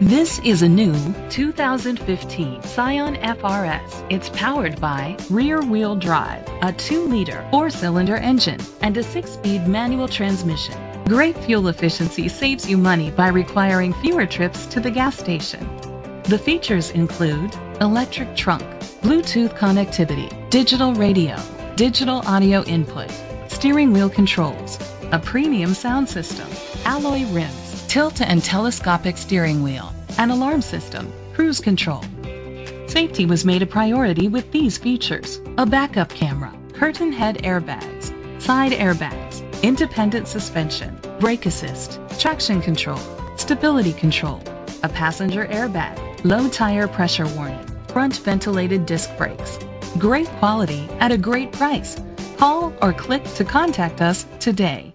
This is a new 2015 Scion FRS. It's powered by rear-wheel drive, a 2-liter 4-cylinder engine, and a 6-speed manual transmission. Great fuel efficiency saves you money by requiring fewer trips to the gas station. The features include electric trunk, Bluetooth connectivity, digital radio, digital audio input, steering wheel controls, a premium sound system, alloy rims, tilt and telescopic steering wheel, an alarm system, cruise control. Safety was made a priority with these features. A backup camera, curtain head airbags, side airbags, independent suspension, brake assist, traction control, stability control, a passenger airbag, low tire pressure warning, front ventilated disc brakes. Great quality at a great price. Call or click to contact us today.